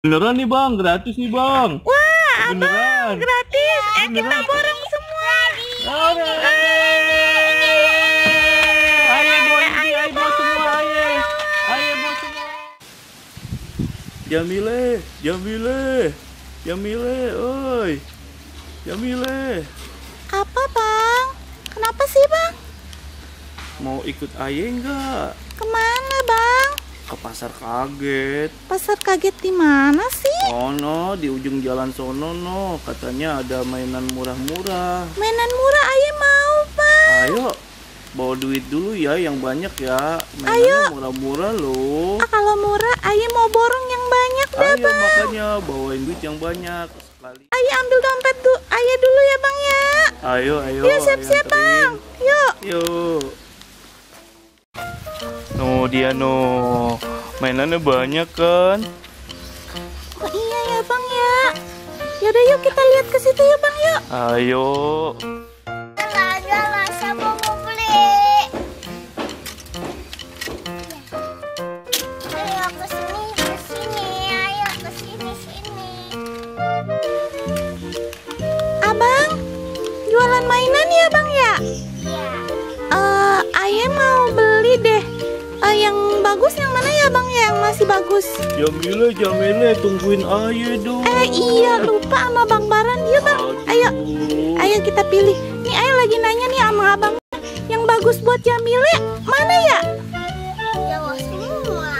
Beneran nih bang, gratis nih bang. Wah, Beneran. gratis. Eh, kita borong semua. Ayo, ayo bawa ini, ayo bawa semua, ayo. Ayo bawa semua. Jamile, Jamile, Jamile, oi. Jamile, Apa, Bang? Kenapa sih, Bang? mau ikut Aye enggak? Ke mana, Bang? Ke pasar kaget. Pasar kaget di mana sih? Oh no, di ujung jalan sono no, katanya ada mainan murah-murah. Mainan murah ayo mau, Bang. Ayo, bawa duit dulu ya yang banyak ya. Ayo. Mainannya murah-murah loh. Ah, kalau murah ayo mau borong yang banyak dah, Ayo Bang. makanya bawain duit yang banyak sekali. Ayo ambil dompet tuh. Ayo dulu ya, Bang ya. Ayo, ayo. Yuk siap-siap, ayo anterin. Bang. Yuk. Yuk. Dia no. Mainannya banyak kan? Oh iya ya, Bang ya. Yaudah yuk kita lihat ke situ ya, Bang yuk. Ayo. Ada rasa mau beli. Ayo ke sini, ke sini, ayo ke sini, sini. Abang, jualan mainan ya, Bang ya? Iya. Bagus yang mana ya, Bang ya? Yang masih bagus. Jamile, Jamile, tungguin Aye dong. Eh, iya lupa sama Bang Baran. Yuk, Bang. Ayo, Aduh. ayo kita pilih. Nih, Aye lagi nanya nih sama Abang. Yang bagus buat Jamile mana ya? Jawa semua.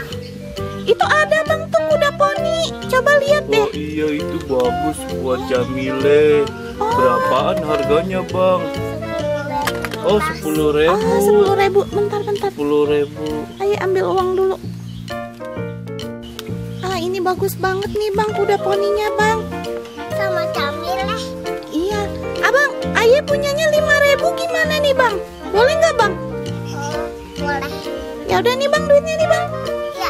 Itu ada Bang tuh kuda poni. Coba lihat deh. Oh iya itu bagus buat Jamile. Oh. Berapaan harganya bang? Oh sepuluh ribu. Oh, sepuluh ribu. Bentar, bentar. Sepuluh ribu. Ayo ambil uang dulu. Ah, ini bagus banget nih Bang kuda poninya Bang. Sama Camille. Iya, Abang, Aye punyanya lima ribu gimana nih Bang? Boleh nggak Bang? Oh, boleh. Ya udah nih Bang duitnya nih Bang. Ya.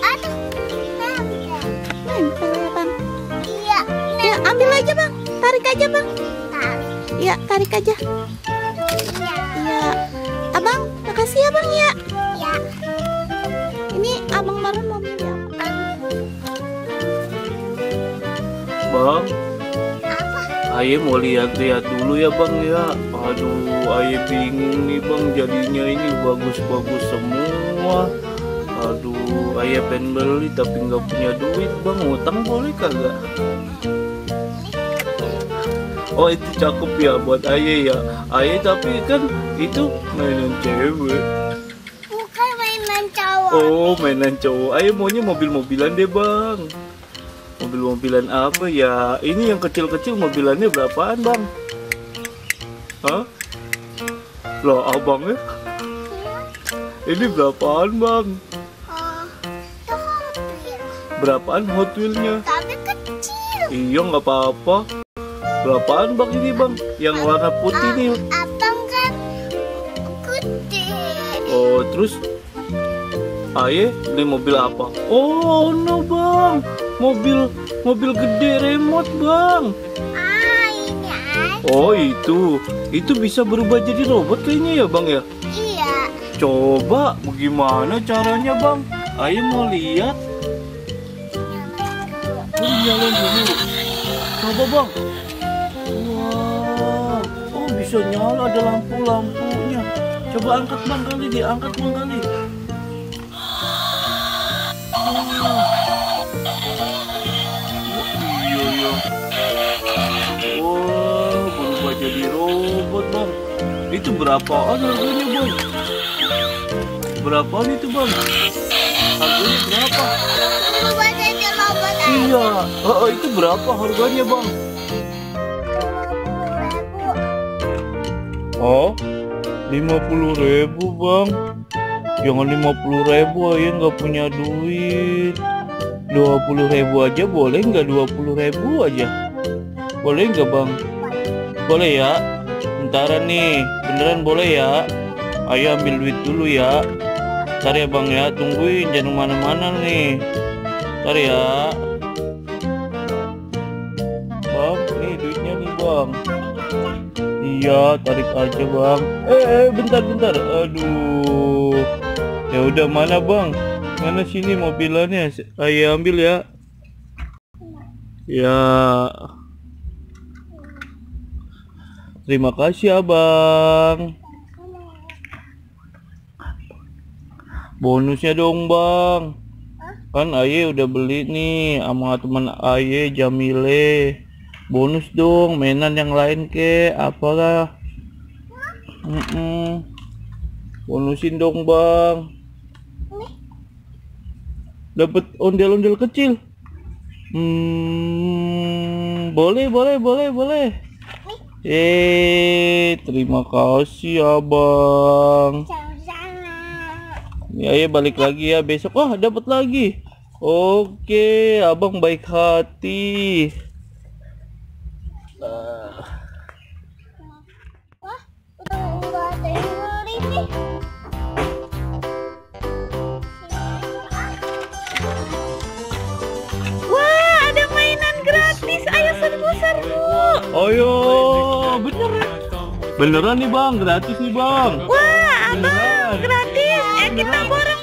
Aduh. Nempel. Nempel ya Bang. Iya. Ya ambil aja Bang, tarik aja Bang. Ya tarik aja. Iya. Ya, Abang, makasih ya Bang ya. Ya. Ini Abang Baron mau beli apa? Bang, Apa? Aye mau lihat-lihat dulu ya bang ya. Aduh, Aye bingung nih bang. Jadinya ini bagus-bagus semua. Aduh, Aye pengen beli tapi nggak punya duit bang. Utang boleh kagak? Oh itu cakep ya buat Aye ya. Aye tapi kan itu mainan cewek. Bukan mainan cowok. Oh mainan cowok. Ayo maunya mobil-mobilan deh bang. Mobil-mobilan apa ya? Ini yang kecil-kecil mobilannya berapaan bang? Hah? Loh abangnya? Ini berapaan bang? Oh. Berapaan Hot Wheelnya? Tapi kecil. Iya nggak apa-apa. Berapaan bang ini bang? Yang warna putih nih. Abang kan gede. Oh terus Aye beli mobil apa? Oh no bang, mobil mobil gede remote bang. Ah, ini. Oh itu, itu bisa berubah jadi robot kayaknya ya bang ya. Iya. Coba bagaimana caranya bang? Ayo mau lihat. Oh, nyalain dulu. Coba bang. Oh bisa nyala ada lampu-lampunya. Coba angkat bang kali, diangkat bang kali. Oh, iya ya. Wah, berubah jadi robot bang. Itu berapaan harganya bang? Berapaan itu bang? Harganya berapa? Berubah jadi robot aja. Iya, oh, oh, itu berapa harganya bang? Oh, lima puluh ribu bang. Jangan lima puluh ribu aja nggak punya duit. Dua puluh ribu aja boleh nggak dua puluh ribu aja? Boleh nggak bang? Boleh ya. Bentaran nih, beneran boleh ya. Ayo ambil duit dulu ya. Ntar ya bang ya, tungguin jangan mana-mana nih. Ntar ya. Bang, nih duitnya nih bang. Iya, tarik aja bang. Eh, eh bentar bentar. Aduh. Ya udah mana bang? Mana sini mobilannya? Ayah ambil ya. Ya. Terima kasih abang. Bonusnya dong bang. Kan Aye udah beli nih sama teman Aye Jamile. Bonus dong mainan yang lain ke apalah. Mm-mm. Bonusin dong bang. Dapat ondel-ondel kecil. Hmm, boleh, boleh, boleh, boleh. Eh, terima kasih abang. Ya, ya balik lagi ya besok. Wah, dapat lagi. Oke, abang baik hati. pasar bu. Oh yo ya? beneran nih bang gratis nih bang. Wah abang gratis. Eh kita borong.